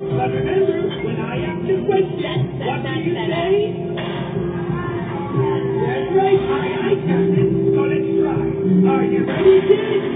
But remember, when I ask a question, what do you say? That's right, I like that. So let's try. Are you ready, kids?